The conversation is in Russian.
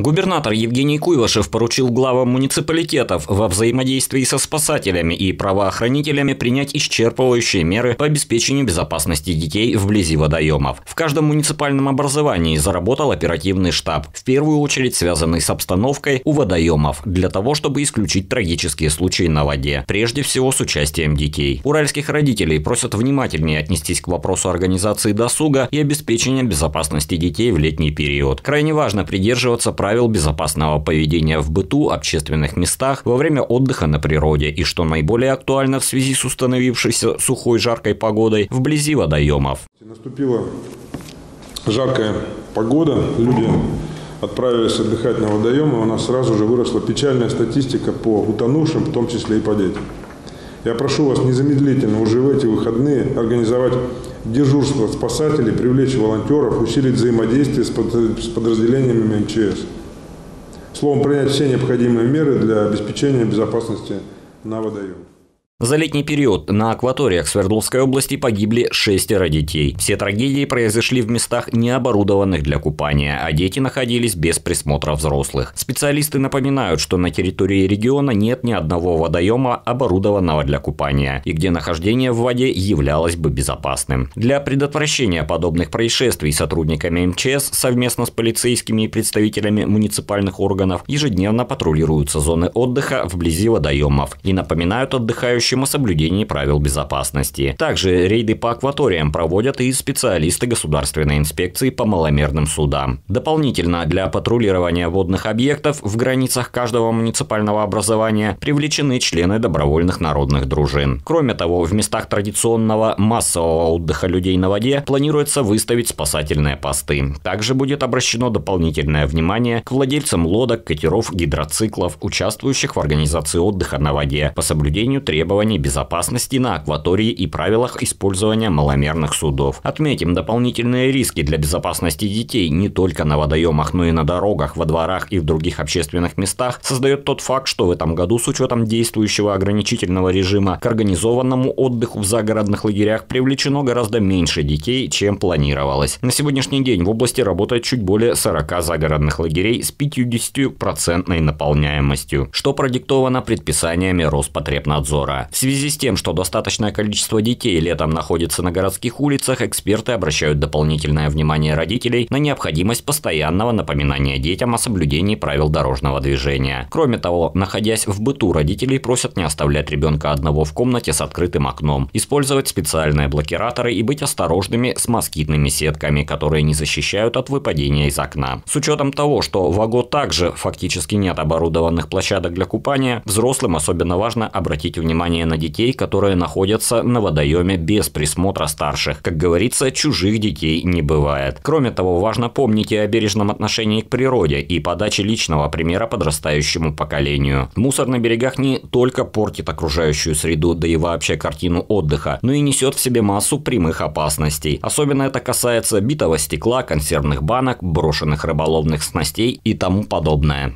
Губернатор Евгений Куйвашев поручил главам муниципалитетов во взаимодействии со спасателями и правоохранителями принять исчерпывающие меры по обеспечению безопасности детей вблизи водоемов. В каждом муниципальном образовании заработал оперативный штаб, в первую очередь связанный с обстановкой у водоемов, для того, чтобы исключить трагические случаи на воде, прежде всего с участием детей. Уральских родителей просят внимательнее отнестись к вопросу организации досуга и обеспечения безопасности детей в летний период. Крайне важно придерживаться правил правил безопасного поведения в быту, общественных местах, во время отдыха на природе и, что наиболее актуально в связи с установившейся сухой жаркой погодой, вблизи водоемов. Наступила жаркая погода, люди отправились отдыхать на водоемы, у нас сразу же выросла печальная статистика по утонувшим, в том числе и по детям. Я прошу вас незамедлительно уже в эти выходные организовать дежурство спасателей, привлечь волонтеров, усилить взаимодействие с подразделениями МЧС. Словом, принять все необходимые меры для обеспечения безопасности на водоеме. За летний период на акваториях Свердловской области погибли шестеро детей. Все трагедии произошли в местах, не оборудованных для купания, а дети находились без присмотра взрослых. Специалисты напоминают, что на территории региона нет ни одного водоема, оборудованного для купания, и где нахождение в воде являлось бы безопасным. Для предотвращения подобных происшествий сотрудниками МЧС совместно с полицейскими и представителями муниципальных органов ежедневно патрулируются зоны отдыха вблизи водоемов и напоминают отдыхающим общем о соблюдении правил безопасности. Также рейды по акваториям проводят и специалисты Государственной инспекции по маломерным судам. Дополнительно для патрулирования водных объектов в границах каждого муниципального образования привлечены члены добровольных народных дружин. Кроме того, в местах традиционного массового отдыха людей на воде планируется выставить спасательные посты. Также будет обращено дополнительное внимание к владельцам лодок, катеров, гидроциклов, участвующих в организации отдыха на воде по соблюдению требований требований безопасности на акватории и правилах использования маломерных судов. Отметим дополнительные риски для безопасности детей не только на водоемах, но и на дорогах, во дворах и в других общественных местах создает тот факт, что в этом году с учетом действующего ограничительного режима к организованному отдыху в загородных лагерях привлечено гораздо меньше детей, чем планировалось. На сегодняшний день в области работает чуть более 40 загородных лагерей с 50% наполняемостью, что продиктовано предписаниями Роспотребнадзора. В связи с тем, что достаточное количество детей летом находится на городских улицах, эксперты обращают дополнительное внимание родителей на необходимость постоянного напоминания детям о соблюдении правил дорожного движения. Кроме того, находясь в быту, родителей просят не оставлять ребенка одного в комнате с открытым окном, использовать специальные блокираторы и быть осторожными с москитными сетками, которые не защищают от выпадения из окна. С учетом того, что в АГО также фактически нет оборудованных площадок для купания, взрослым особенно важно обратить внимание внимание на детей, которые находятся на водоеме без присмотра старших. Как говорится, чужих детей не бывает. Кроме того, важно помнить и о бережном отношении к природе и подаче личного примера подрастающему поколению. Мусор на берегах не только портит окружающую среду, да и вообще картину отдыха, но и несет в себе массу прямых опасностей. Особенно это касается битого стекла, консервных банок, брошенных рыболовных снастей и тому подобное.